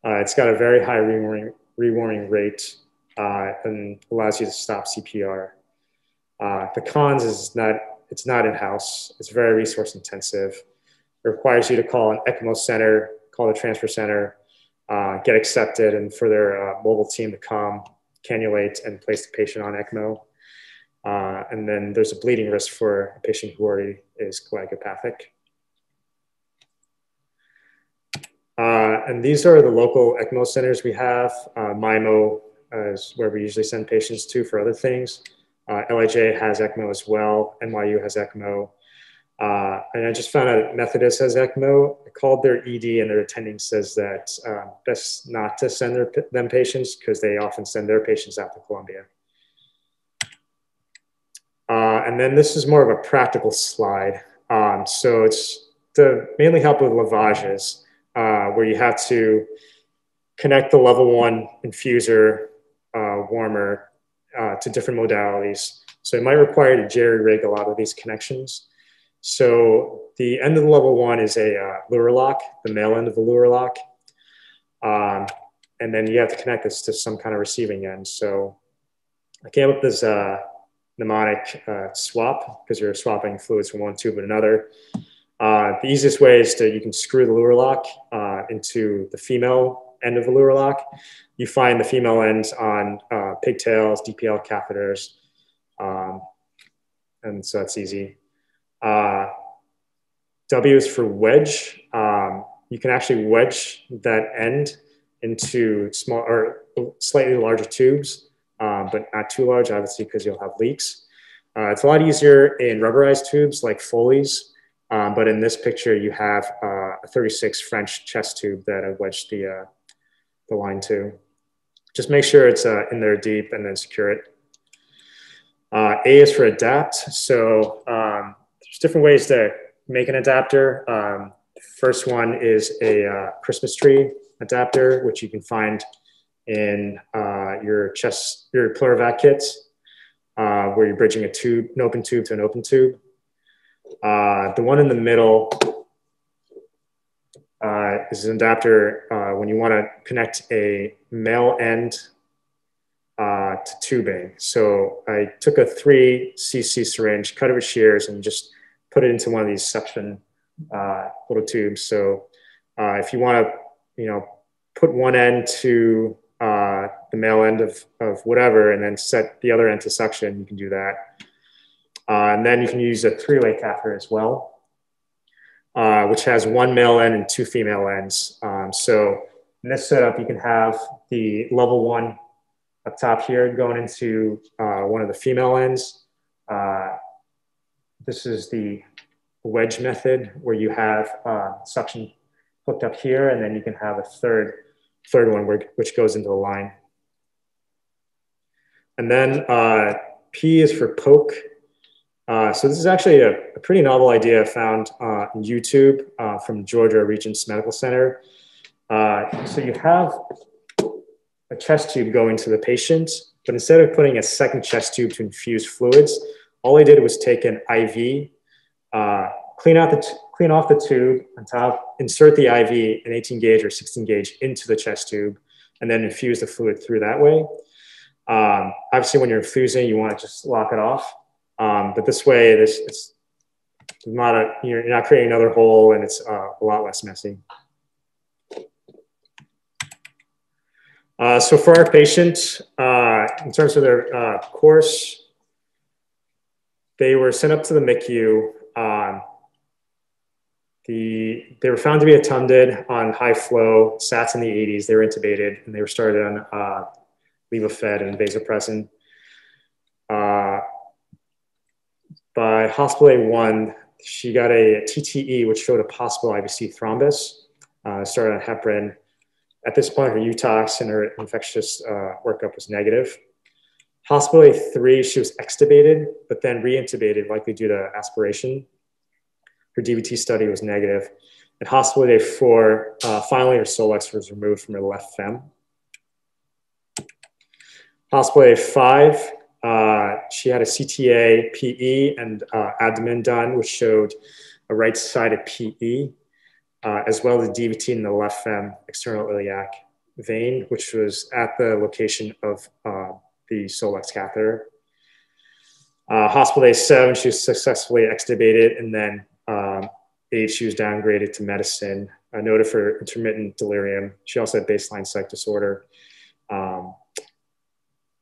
Uh, it's got a very high rewarming, rewarming rate uh, and allows you to stop CPR. Uh, the cons is not, it's not in-house. It's very resource intensive. It requires you to call an ECMO center, call the transfer center, uh, get accepted and for their mobile team to come cannulate and place the patient on ECMO. Uh, and then there's a bleeding risk for a patient who already is coagulopathic. Uh, and these are the local ECMO centers we have. Uh, MIMO is where we usually send patients to for other things. Uh, LIJ has ECMO as well. NYU has ECMO. Uh, and I just found out Methodist has ECMO. I called their ED and their attending says that uh, best not to send their, them patients because they often send their patients out to Columbia. Uh, and then this is more of a practical slide. Um, so it's to mainly help with lavages uh, where you have to connect the level one infuser uh, warmer uh, to different modalities. So it might require to jerry rig a lot of these connections. So the end of the level one is a uh, luer lock, the male end of the luer lock. Um, and then you have to connect this to some kind of receiving end. So I came up with this uh, mnemonic uh, swap because you're swapping fluids from one tube to another. Uh, the easiest way is to, you can screw the luer lock uh, into the female end of the luer lock. You find the female ends on uh, pigtails, DPL catheters, um, and so that's easy. Uh, w is for wedge. Um, you can actually wedge that end into small or slightly larger tubes, um, but not too large, obviously, because you'll have leaks. Uh, it's a lot easier in rubberized tubes like Foley's, um, but in this picture, you have uh, a 36 French chest tube that I wedged the, uh, the line to. Just make sure it's uh, in there deep and then secure it. Uh, a is for adapt. So um, there's different ways to make an adapter. Um, first one is a uh, Christmas tree adapter, which you can find in uh, your chest, your Pleurovac kits, uh, where you're bridging a tube, an open tube to an open tube. Uh, the one in the middle uh, is an adapter uh, when you want to connect a male end uh, to tubing. So I took a three cc syringe, cut it with shears, and just put it into one of these suction uh, little tubes. So uh, if you want to, you know, put one end to uh, the male end of, of whatever and then set the other end to suction, you can do that. And then you can use a three-way catheter as well, uh, which has one male end and two female ends. Um, so in this setup, you can have the level one up top here going into uh, one of the female ends. Uh, this is the wedge method where you have uh, suction hooked up here, and then you can have a third, third one where, which goes into the line. And then uh, P is for poke. Uh, so this is actually a, a pretty novel idea found uh, on YouTube uh, from Georgia Regents Medical Center. Uh, so you have a chest tube going to the patient, but instead of putting a second chest tube to infuse fluids, all I did was take an IV, uh, clean out the clean off the tube on top, insert the IV, an 18 gauge or 16 gauge into the chest tube, and then infuse the fluid through that way. Um, obviously, when you're infusing, you want to just lock it off. Um, but this way, this it's not a you're not creating another hole, and it's uh, a lot less messy. Uh, so for our patient, uh, in terms of their uh, course, they were sent up to the MICU. Um, the, they were found to be attended on high flow, SATs in the 80s. They were intubated and they were started on uh, Levophed and vasopressin. Uh, by hospital A1, she got a TTE, which showed a possible IVC thrombus. Uh, started on heparin. At this point, her EUTOX and her infectious uh, workup was negative. Hospital A3, she was extubated, but then reintubated, likely due to aspiration. Her DVT study was negative. At hospital A4, uh, finally her Solex was removed from her left fem. Hospital A5, uh, she had a CTA, PE, and uh, abdomen done, which showed a right-sided PE, uh, as well as DVT in the left fem external iliac vein, which was at the location of uh, the Solex catheter. Uh, hospital day seven, she was successfully extubated, and then um, eight, she was downgraded to medicine, noted for intermittent delirium. She also had baseline psych disorder. Um,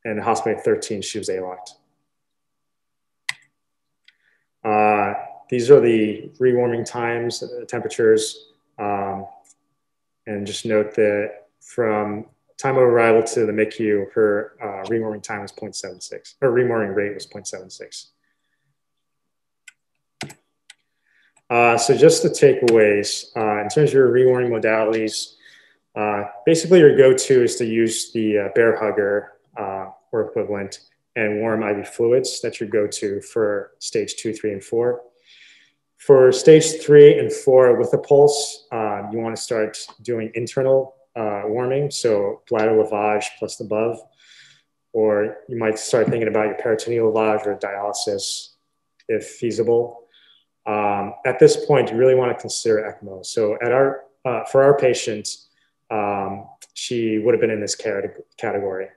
and hospital 13, she was A-locked. Uh, these are the rewarming times, uh, temperatures, um, and just note that from time of arrival to the MICU, her uh, rewarming time was 0.76, her rewarming rate was 0.76. Uh, so just the takeaways, uh, in terms of your rewarming modalities, uh, basically your go-to is to use the uh, Bair Hugger or equivalent and warm IV fluids. That's your go-to for stage two, three, and four. For stage three and four with a pulse, um, you want to start doing internal uh, warming, so bladder lavage plus the above, or you might start thinking about your peritoneal lavage or dialysis if feasible. Um, at this point, you really want to consider ECMO. So at our, uh, for our patient, um, she would have been in this category.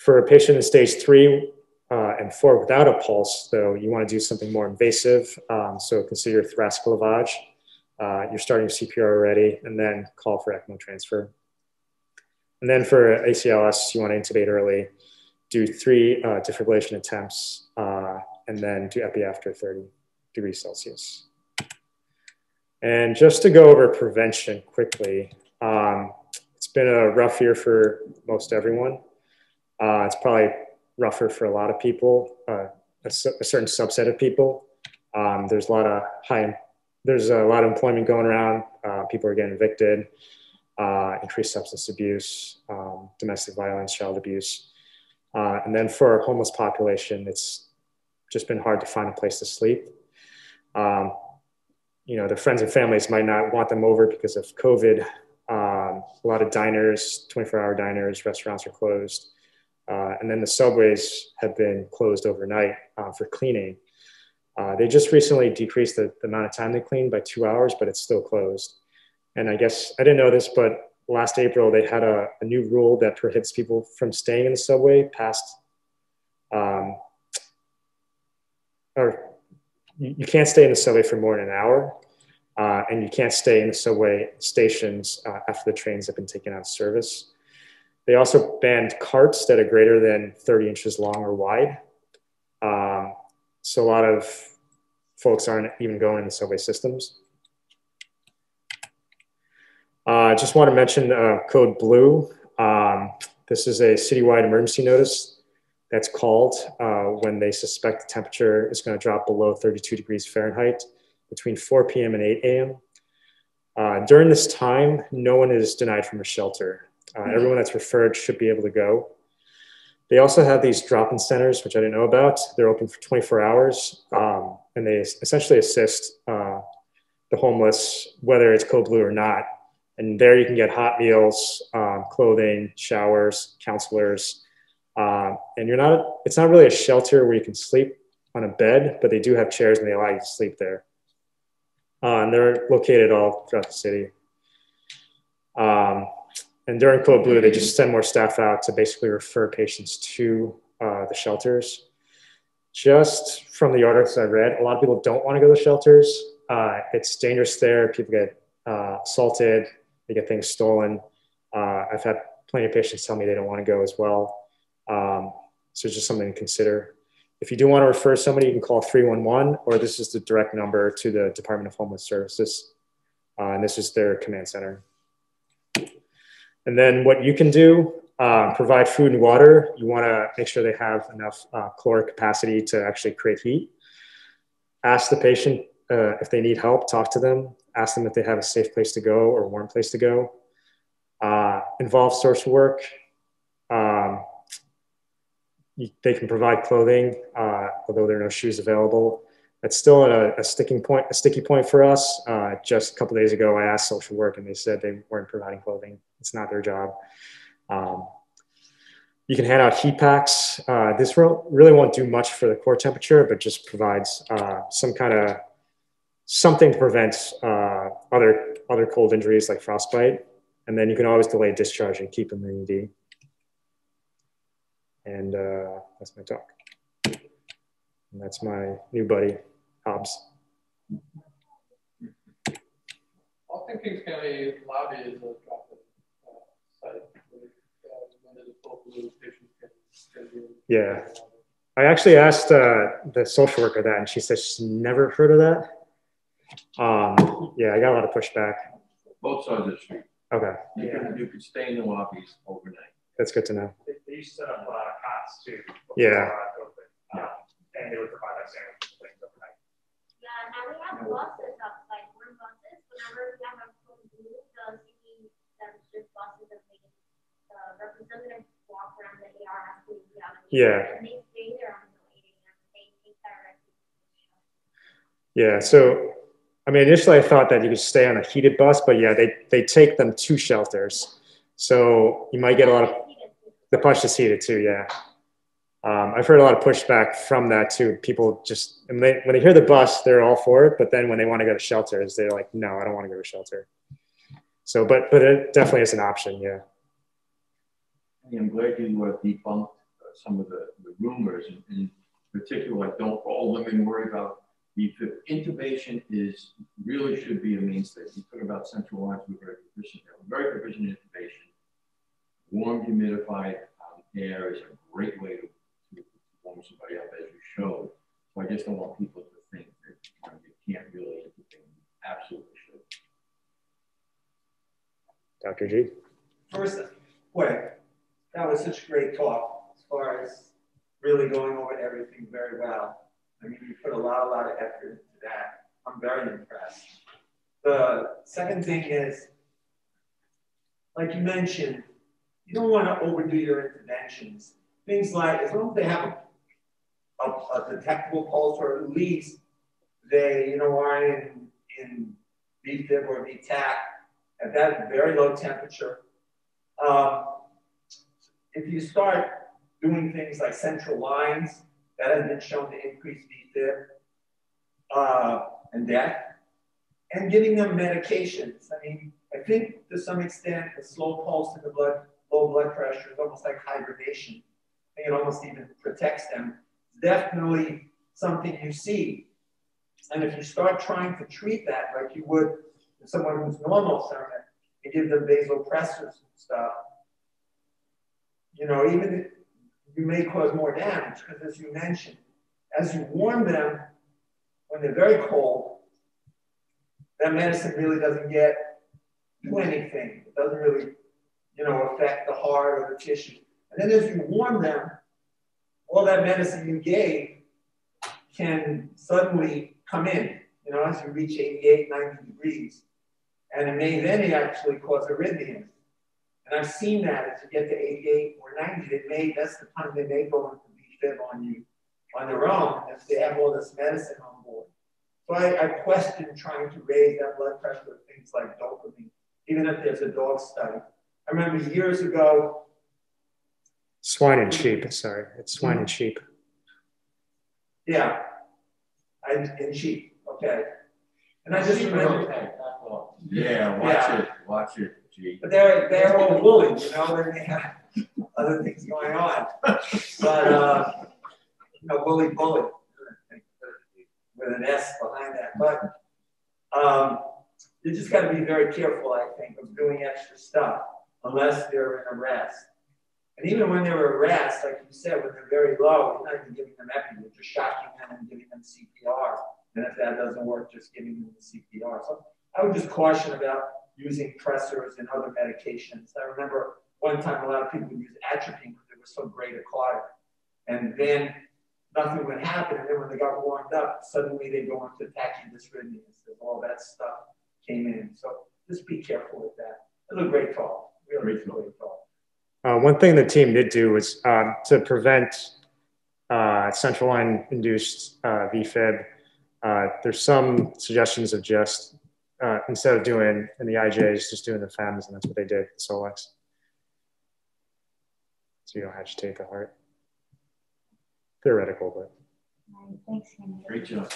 For a patient in stage three uh, and four without a pulse, though, you want to do something more invasive. Um, so consider thoracic lavage. Uh, you're starting CPR already, and then call for ECMO transfer. And then for ACLS, you want to intubate early, do three uh, defibrillation attempts, uh, and then do epi after 30 degrees Celsius. And just to go over prevention quickly, um, it's been a rough year for most everyone. Uh, it's probably rougher for a lot of people, uh, a, a, certain subset of people. Um, there's a lot of high, there's a lot of employment going around. Uh, people are getting evicted, uh, increased substance abuse, um, domestic violence, child abuse. Uh, and then for our homeless population, it's just been hard to find a place to sleep. Um, you know, their friends and families might not want them over because of COVID. Um, a lot of diners, 24 hour diners, restaurants are closed. Uh, and then the subways have been closed overnight uh, for cleaning. Uh, they just recently decreased the, the, amount of time they clean by two hours, but it's still closed. And I guess I didn't know this, but last April they had a, a new rule that prohibits people from staying in the subway past, um, or you, you, can't stay in the subway for more than an hour. Uh, and you can't stay in the subway stations uh, after the trains have been taken out of service. They also banned carts that are greater than 30 inches long or wide. Um, so a lot of folks aren't even going in the subway systems. I uh, just want to mention uh, code blue. Um, this is a citywide emergency notice that's called uh, when they suspect the temperature is going to drop below 32 degrees Fahrenheit between 4 p.m. and 8 a.m. Uh, during this time, no one is denied from a shelter. Uh, everyone that's referred should be able to go. They also have these drop-in centers, which I didn't know about. They're open for 24 hours, um, and they essentially assist uh, the homeless, whether it's code blue or not. And there you can get hot meals, um, clothing, showers, counselors, uh, and you're not. It's not really a shelter where you can sleep on a bed, but they do have chairs and they allow you to sleep there. Uh, and they're located all throughout the city. Um, and during Code Blue, they just send more staff out to basically refer patients to uh, the shelters. Just from the articles I read, a lot of people don't want to go to shelters. Uh, it's dangerous there. People get uh, assaulted, they get things stolen. Uh, I've had plenty of patients tell me they don't want to go as well. Um, so it's just something to consider. If you do want to refer somebody, you can call 311, or this is the direct number to the Department of Homeless Services. Uh, and this is their command center. And then what you can do, uh, provide food and water. You want to make sure they have enough uh, caloric capacity to actually create heat. Ask the patient uh, if they need help, talk to them. Ask them if they have a safe place to go or warm place to go. Uh, involve social work. Um, you, they can provide clothing, uh, although there are no shoes available. That's still a, a sticking point, a sticky point for us. Uh, just a couple days ago, I asked social work, and they said they weren't providing clothing. It's not their job. Um, you can hand out heat packs. Uh, this really won't do much for the core temperature, but just provides uh, some kind of something to prevent uh, other other cold injuries like frostbite. And then you can always delay discharge and keep them in ED. And uh, that's my talk. And that's my new buddy, Hobbs. Often Kings County lobby is a drop yeah. I actually asked uh, the social worker that, and she said she's never heard of that. Um, yeah, I got a lot of pushback. Both sides of the street. Okay. You, yeah. can, you can stay in the lobbies overnight. That's good to know. They, they used to set up uh, cots too. Yeah. Um, and they would provide us sandwiches things overnight. Yeah, now we have buses outside, more buses. Whenever we have our phone booth, the city sends just buses they representatives walk around the AR after we Yeah. And they stay there until 8 a.m. They take directly Yeah, so I mean, initially I thought that you could stay on a heated bus, but yeah, they, they take them to shelters. So you might get a lot of, the bus is heated too, yeah. Um, I've heard a lot of pushback from that too. People just, when they, when they hear the bus, they're all for it. But then when they want to go to shelters, they're like, no, I don't want to go to shelter. So, but, but it definitely is an option, yeah. I'm glad you uh, debunked uh, some of the, the rumors, in, in particular, like don't all women worry about the intubation is really should be a mainstay. You talk about central lines, we're very proficient very proficient in intubation. Warm, humidified um, air is a great way to, to warm somebody up, as you showed. So I just don't want people to think that you, know, you can't really intubate. Absolutely should. Dr. G. First, wait, that was such a great talk as far as really going over everything very well. I mean, you put a lot, a lot of effort into that. I'm very impressed. The second thing is, like you mentioned, you don't want to overdo your interventions. Things like, as long as they have a, a, detectable pulse, or at least they, you know, are in, in VFib or VTAC at that very low temperature. Um, if you start doing things like central lines, that has been shown to increase VFib uh, and death, and giving them medications. I mean, I think to some extent, the slow pulse in the blood, low blood pressure is almost like hibernation. I think it almost even protects them. Definitely something you see. And if you start trying to treat that like you would someone who's normal sermon, you give them vasopressors and stuff, you know, even you may cause more damage because as you mentioned, as you warm them when they're very cold, that medicine really doesn't get do anything. It doesn't really, you know, affect the heart or the tissue. And then as you warm them, all that medicine you gave can suddenly come in, you know, as you reach 88, 90 degrees. And it may then actually cause arrhythmias. And I've seen that as you get to 88 or 90, it may, that's the time they may go into VFib on you on their own if they have all this medicine on board. So I, I question trying to raise that blood pressure with things like dopamine, even if there's a dog study. I remember years ago. Swine and sheep, sorry. It's swine and sheep. Yeah. And, and sheep, okay. And I just remember. Okay. Yeah, watch Yeah. it, watch it, G. But they're they're all bullies, you know, they have other things going on. But uh, you know, bully bully with an S behind that. But um, you just got to be very careful, I think, of doing extra stuff unless they're in arrest. And even when they're arrest, like you said, when they're very low, you're not even giving them epi, you're just shocking them and giving them CPR. And if that doesn't work, just giving them the CPR. So I would just caution about using pressors and other medications. I remember one time a lot of people would use atropine because it was so great a clotting. And then nothing would happen. And then when they got warmed up, suddenly they go into tachydysrhythmias and all that stuff came in. So just be careful with that. It was a great talk. Really Great great talk. Uh, one thing the team did do was um, to prevent uh, central line induced uh, VFib. Uh, there's some suggestions of just uh, instead of doing in the IJs, just doing the FEMs, and that's what they did with Solex. So you don't agitate the heart. Theoretical, but. Right, Thanks, Henry. Great job.